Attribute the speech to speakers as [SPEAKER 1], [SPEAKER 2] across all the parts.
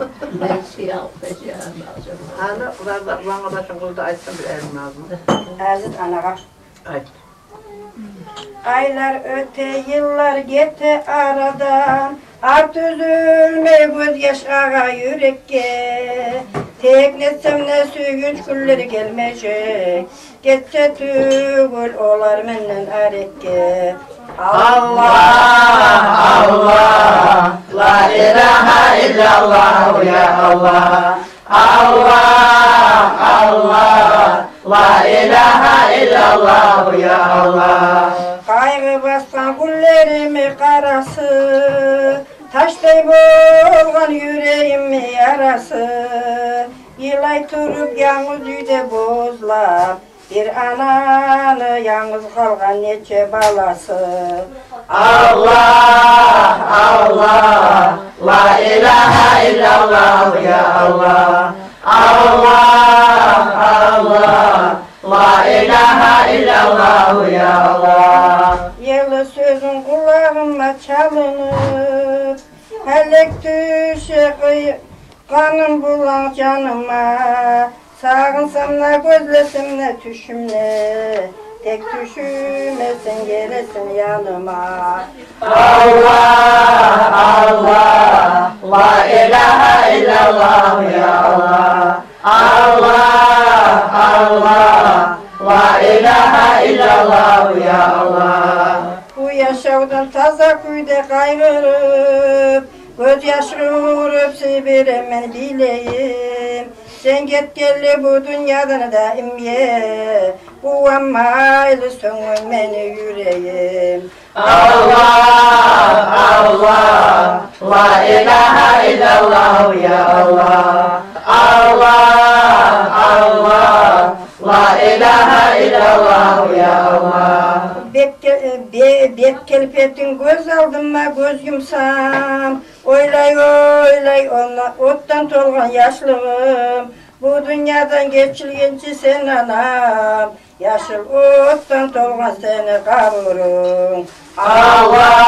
[SPEAKER 1] Al, beşi alacağım.
[SPEAKER 2] Hani bana bana başın kıldı açsın bir elim lazım.
[SPEAKER 3] Aziz anağa.
[SPEAKER 2] Aç.
[SPEAKER 3] Aylar öte yıllar gitti aradan Art üzülme göz yaş ağa yürekke Teknetsem ne suyunç gülleri gelmeyecek Geçse tügül olar menden arekke
[SPEAKER 4] Allah Allah La ilahe illallah ya Allah Allah Allah La ilahe illallah ya Allah
[SPEAKER 3] Kaygı bassan güllerimi karası Taştay bolgan yüreğimi yarası Yılay turup yalnız yüde bozlap Bir ananı yalnız kalgan neçe balası?
[SPEAKER 4] Allah Allah La ilahe illallah ya Allah Allah Allah La ilahe illallah ya Allah.
[SPEAKER 3] Yılı sözün kulağıma çalınıp Helek düşe kanım bulan canıma Sağınsam ne gözlesem ne düşümle Tek düşümesin gelesin yanıma.
[SPEAKER 4] Allah Allah La ilahe illallah ya Allah. Allah Allah La ilahe illallah ya Allah.
[SPEAKER 3] Bu yaşavdan taza kuyda kaygırıp Göz yaşı vurup bileyim Sen git gelli bu dünyadan daim ye Bu ammaylı sönün beni yüreğim.
[SPEAKER 4] Allah
[SPEAKER 3] kelpetin göz aldıma göz yumsam. Oylay oylay ona ottan tolgan yaşlığım Bu dünyadan geçilgenci sen anam. Yaşıl ottan tolgan seni kavurum.
[SPEAKER 4] Allah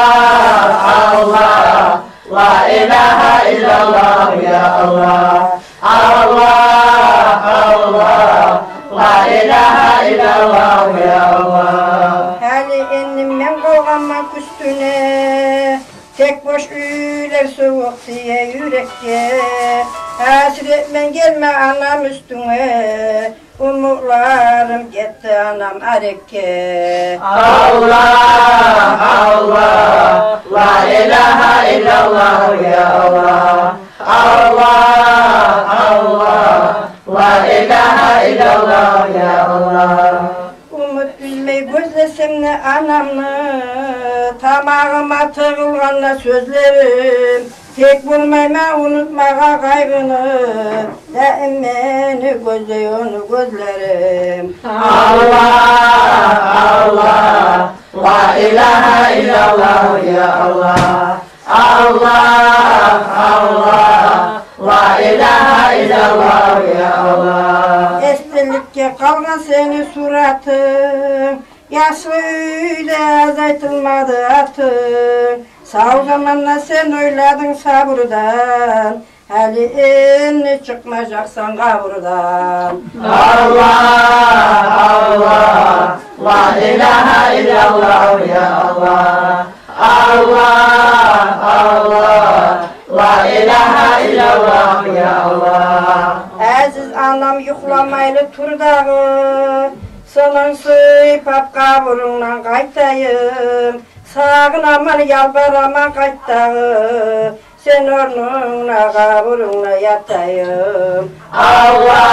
[SPEAKER 4] Allah. La ilahe illallah ya Allah
[SPEAKER 3] Tek boş üyler soğuk diye yürekte Hasretmen gelme anam üstüne. Umutlarım gitti anam arekke
[SPEAKER 4] Allah Allah. La ilahe illallah ya Allah. Allah Allah. La ilahe illallah ya Allah.
[SPEAKER 3] Umut üzmeyi gözlesem ne anamı Tamağıma tığılganla sözlerim Tek bulmayma unutmağa kaygını Daim beni gözley onu gözlerim
[SPEAKER 4] Allah Allah La ilahe illallah ya Allah Allah Allah La ilahe illallah ya Allah
[SPEAKER 3] Estilikке kalgan seni suratın Yaşlı öyle azaytılmadı atın Sağ zamanla sen oyladın sabırdan. Hali enni çıkmayacaksan kaburdan.
[SPEAKER 4] Allah Allah. La ilahe illallah ya Allah. Allah Allah. La ilahe illallah ya Allah.
[SPEAKER 3] Aziz anam yuklamaylı turdağı Sonun sıypap kaburundan kaytayım. Sağın aman yalvaraman kaytağı Sen ornuna kaburuna yatayım.
[SPEAKER 4] Allah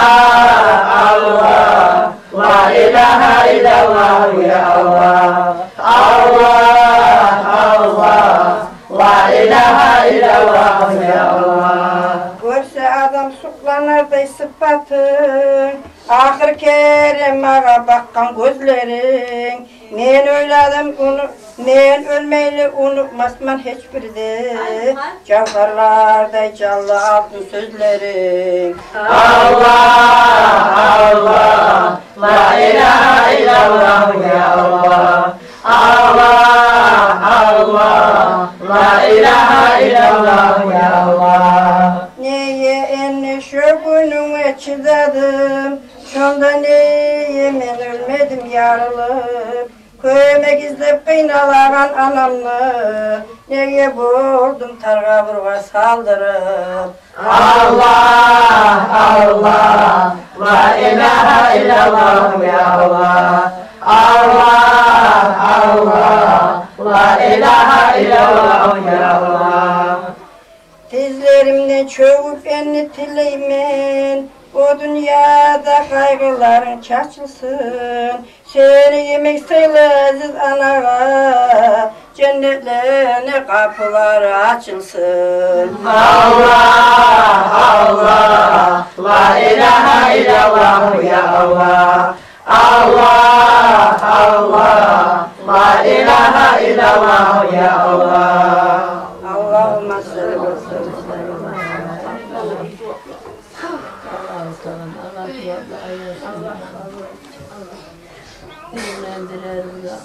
[SPEAKER 4] Allah. La ilahe illallah ya Allah. Allah Allah. La ilahe illallah ya Allah.
[SPEAKER 3] Görse adam suklanır da sıfatın Ahır kerem ağa bakkan gözlerin. Men oyladım onu Men ölmeyle unutmasman hiçbir de Cevherlarda canlı altın sözlerin.
[SPEAKER 4] Allah Allah La ilahe illallah ya Allah. Allah Allah La ilahe illallah ya Allah.
[SPEAKER 3] Ne çizedim Şunda neyim ben ölmedim yarılıp Köyüme gizlep kıynalan anamlı. Neye buldum targa burga saldırıp
[SPEAKER 4] Allah Allah. La ilahe illallah ya Allah. Allah Allah. La ilahe illallah ya Allah.
[SPEAKER 3] Dizlerimden çöküp enni tileymen O dünyada kaygıların çarçılsın. Seni yemek sayılacız anağa. Cennetlerine kapıları açılsın.
[SPEAKER 4] Allah Allah. La ilahe illallah ya Allah. Allah Allah. La ilahe illallah ya Allah
[SPEAKER 2] Teala, Allah duvarda ayırsın. Dinlendirer bu da.